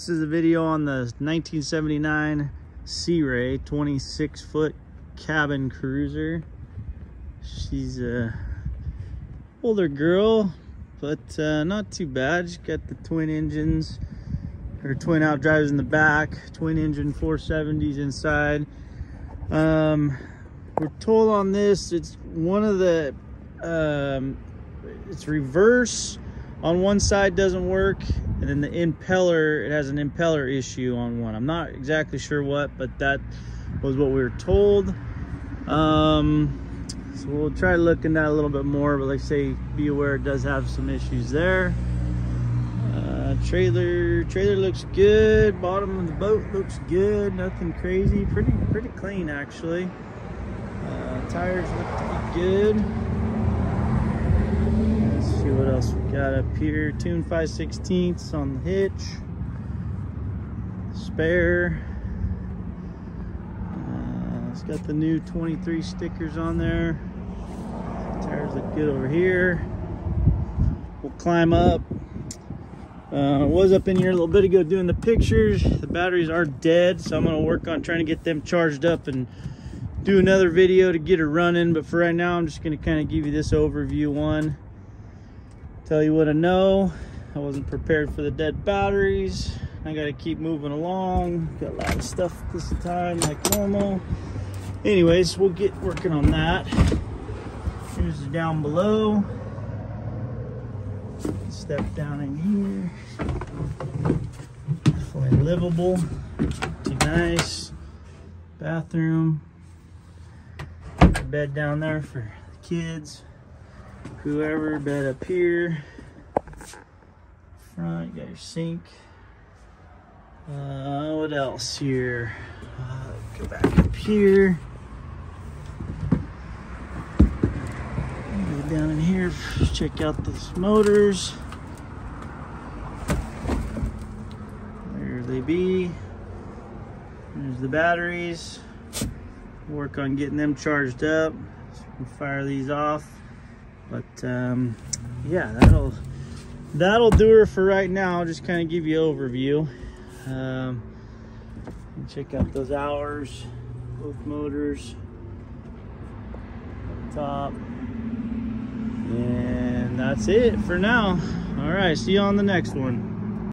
This is a video on the 1979 Sea Ray 26 foot cabin cruiser. She's a older girl, but uh, not too bad. She's got the twin engines, her twin out drives in the back, twin engine 470s inside. Um, we're told on this, it's one of the, um, it's reverse on one side doesn't work and then the impeller it has an impeller issue on one. I'm not exactly sure what but that was what we were told. Um so we'll try looking at a little bit more but like I say be aware it does have some issues there. Uh, trailer trailer looks good. Bottom of the boat looks good. Nothing crazy. Pretty pretty clean actually. Uh, tires look good else we got up here. Tune 5 16ths on the hitch. Spare. Uh, it's got the new 23 stickers on there. Tires look good over here. We'll climb up. Uh, was up in here a little bit ago doing the pictures. The batteries are dead, so I'm going to work on trying to get them charged up and do another video to get her running. But for right now, I'm just going to kind of give you this overview one. Tell you what I know. I wasn't prepared for the dead batteries. I gotta keep moving along. Got a lot of stuff this time, like normal. Anyways, we'll get working on that. Here's the down below. Step down in here. Definitely livable. Too nice. Bathroom. Bed down there for the kids whoever bed up here. Front you got your sink. Uh, what else here? Uh, go back up here. Go down in here check out those motors. There they be. There's the batteries. Work on getting them charged up. So fire these off but um, yeah that'll that'll do her for right now. I'll just kind of give you overview. Um, check out those hours both motors top and that's it for now. All right see you on the next one